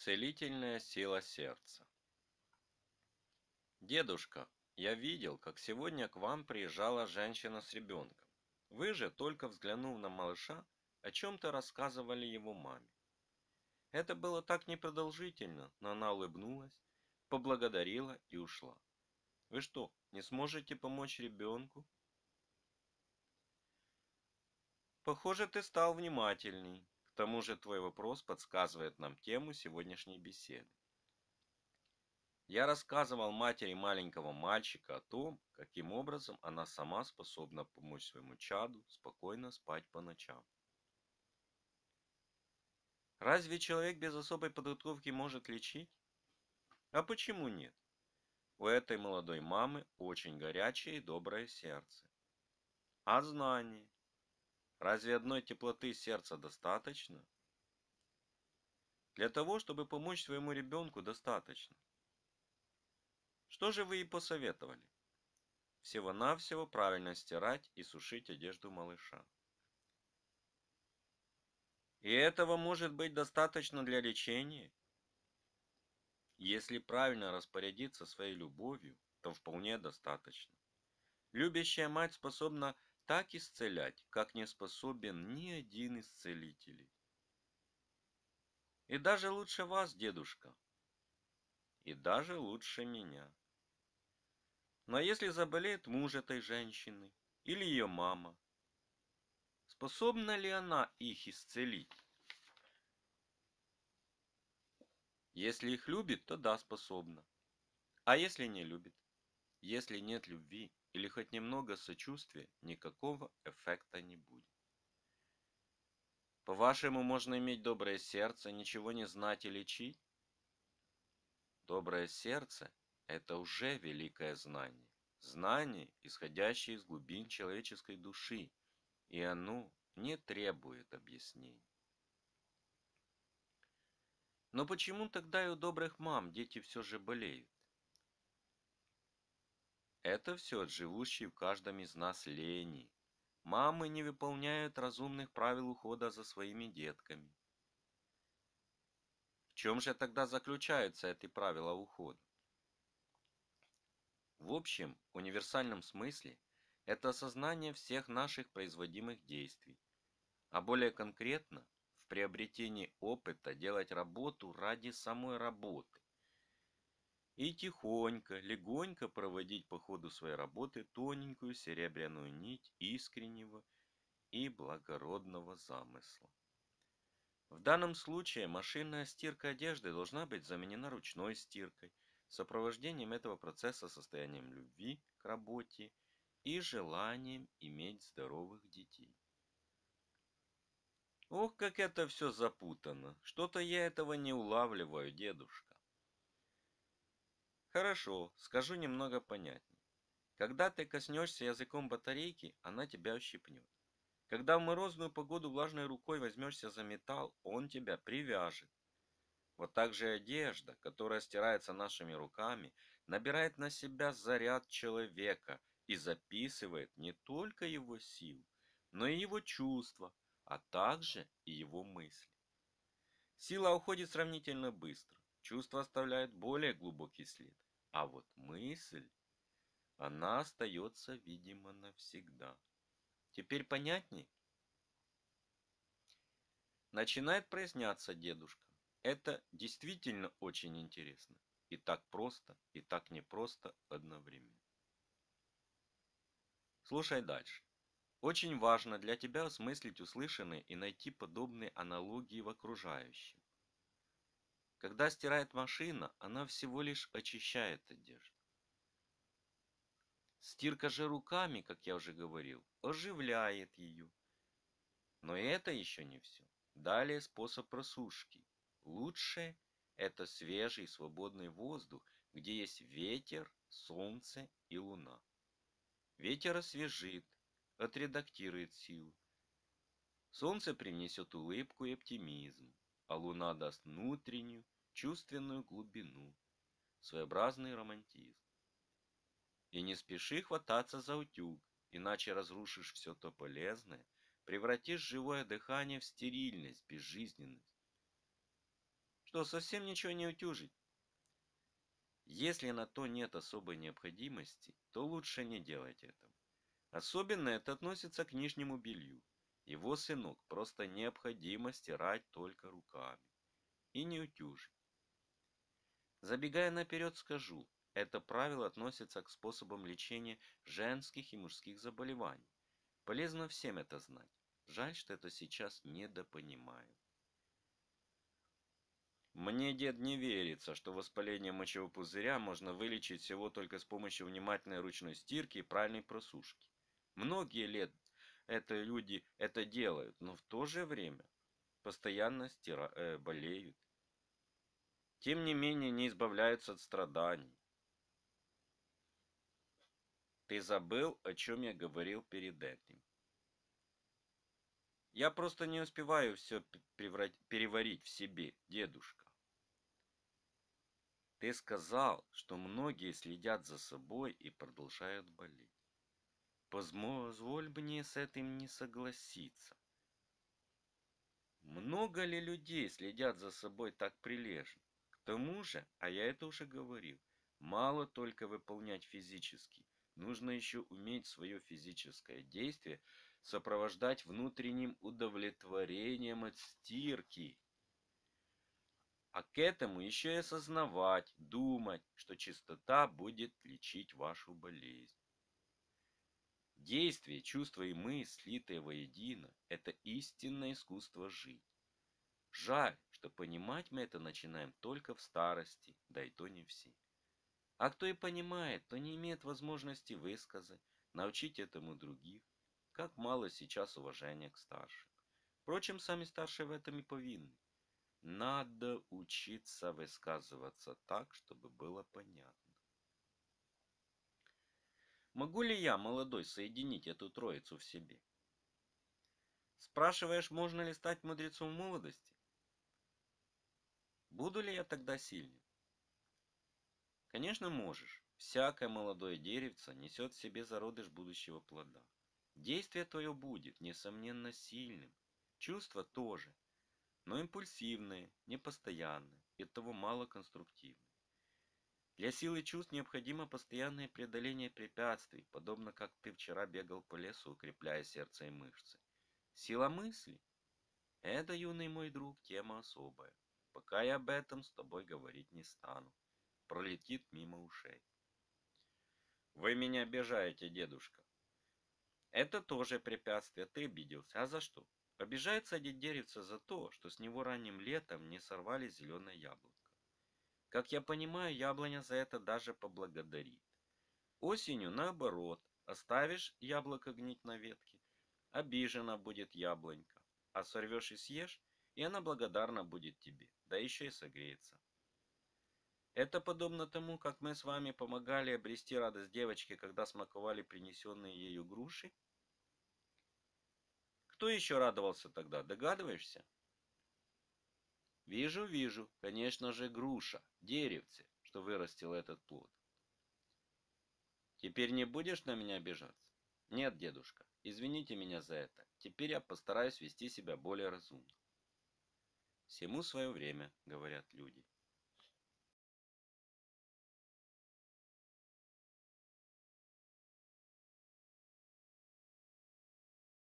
Целительная сила сердца. Дедушка, я видел, как сегодня к вам приезжала женщина с ребенком. Вы же, только взглянув на малыша, о чем-то рассказывали его маме. Это было так непродолжительно, но она улыбнулась, поблагодарила и ушла. Вы что, не сможете помочь ребенку? Похоже, ты стал внимательней. К тому же твой вопрос подсказывает нам тему сегодняшней беседы. Я рассказывал матери маленького мальчика о том, каким образом она сама способна помочь своему чаду спокойно спать по ночам. Разве человек без особой подготовки может лечить? А почему нет? У этой молодой мамы очень горячее и доброе сердце. А знание? Разве одной теплоты сердца достаточно? Для того, чтобы помочь своему ребенку, достаточно. Что же вы ей посоветовали? Всего-навсего правильно стирать и сушить одежду малыша. И этого может быть достаточно для лечения? Если правильно распорядиться своей любовью, то вполне достаточно. Любящая мать способна так исцелять, как не способен ни один из целителей. И даже лучше вас, дедушка. И даже лучше меня. Но если заболеет муж этой женщины или ее мама, способна ли она их исцелить? Если их любит, то да, способна. А если не любит? Если нет любви, или хоть немного сочувствия, никакого эффекта не будет. По-вашему, можно иметь доброе сердце, ничего не знать и лечить? Доброе сердце – это уже великое знание. Знание, исходящее из глубин человеческой души, и оно не требует объяснений. Но почему тогда и у добрых мам дети все же болеют? Это все от живущей в каждом из нас лени. Мамы не выполняют разумных правил ухода за своими детками. В чем же тогда заключаются эти правила ухода? В общем, универсальном смысле это осознание всех наших производимых действий, а более конкретно в приобретении опыта делать работу ради самой работы, и тихонько, легонько проводить по ходу своей работы тоненькую серебряную нить искреннего и благородного замысла. В данном случае машинная стирка одежды должна быть заменена ручной стиркой, сопровождением этого процесса состоянием любви к работе и желанием иметь здоровых детей. Ох, как это все запутано. Что-то я этого не улавливаю, дедушка. Хорошо, скажу немного понятнее. Когда ты коснешься языком батарейки, она тебя ущипнет. Когда в морозную погоду влажной рукой возьмешься за металл, он тебя привяжет. Вот так же одежда, которая стирается нашими руками, набирает на себя заряд человека и записывает не только его силу, но и его чувства, а также и его мысли. Сила уходит сравнительно быстро. Чувство оставляет более глубокий след, а вот мысль, она остается, видимо, навсегда. Теперь понятней? Начинает проясняться дедушка. Это действительно очень интересно. И так просто, и так непросто одновременно. Слушай дальше. Очень важно для тебя осмыслить услышанное и найти подобные аналогии в окружающем. Когда стирает машина, она всего лишь очищает одежду. Стирка же руками, как я уже говорил, оживляет ее. Но это еще не все. Далее способ просушки. Лучшее – это свежий свободный воздух, где есть ветер, солнце и луна. Ветер освежит, отредактирует силу. Солнце принесет улыбку и оптимизм а луна даст внутреннюю, чувственную глубину, своеобразный романтизм. И не спеши хвататься за утюг, иначе разрушишь все то полезное, превратишь живое дыхание в стерильность, безжизненность. Что, совсем ничего не утюжить? Если на то нет особой необходимости, то лучше не делать этого. Особенно это относится к нижнему белью. Его сынок просто необходимо стирать только руками. И не утюжить. Забегая наперед скажу, это правило относится к способам лечения женских и мужских заболеваний. Полезно всем это знать. Жаль, что это сейчас недопонимают. Мне, дед, не верится, что воспаление мочевого пузыря можно вылечить всего только с помощью внимательной ручной стирки и правильной просушки. Многие лет это люди это делают, но в то же время постоянно стира, э, болеют. Тем не менее не избавляются от страданий. Ты забыл, о чем я говорил перед этим. Я просто не успеваю все переварить в себе, дедушка. Ты сказал, что многие следят за собой и продолжают болеть. Позволь мне с этим не согласиться. Много ли людей следят за собой так прилежно? К тому же, а я это уже говорил, мало только выполнять физически, нужно еще уметь свое физическое действие сопровождать внутренним удовлетворением от стирки. А к этому еще и осознавать, думать, что чистота будет лечить вашу болезнь. Действие, чувство и мысль, слитые воедино, это истинное искусство жить. Жаль, что понимать мы это начинаем только в старости, да и то не все. А кто и понимает, то не имеет возможности высказать, научить этому других. Как мало сейчас уважения к старшим. Впрочем, сами старшие в этом и повинны. Надо учиться высказываться так, чтобы было понятно. Могу ли я, молодой, соединить эту троицу в себе? Спрашиваешь, можно ли стать мудрецом молодости? Буду ли я тогда сильным? Конечно, можешь. Всякое молодое деревце несет в себе зародыш будущего плода. Действие твое будет, несомненно, сильным. Чувства тоже, но импульсивные, непостоянные и того мало конструктивные. Для силы чувств необходимо постоянное преодоление препятствий, подобно как ты вчера бегал по лесу, укрепляя сердце и мышцы. Сила мысли – это, юный мой друг, тема особая. Пока я об этом с тобой говорить не стану. Пролетит мимо ушей. Вы меня обижаете, дедушка. Это тоже препятствие, ты обиделся. А за что? Обижает садить деревце за то, что с него ранним летом не сорвали зеленое яблоко. Как я понимаю, яблоня за это даже поблагодарит. Осенью, наоборот, оставишь яблоко гнить на ветке, обижена будет яблонька, а сорвешь и съешь, и она благодарна будет тебе, да еще и согреется. Это подобно тому, как мы с вами помогали обрести радость девочке, когда смаковали принесенные ею груши. Кто еще радовался тогда, догадываешься? Вижу, вижу, конечно же, груша, деревце, что вырастил этот плод. Теперь не будешь на меня обижаться? Нет, дедушка, извините меня за это. Теперь я постараюсь вести себя более разумно. Всему свое время, говорят люди.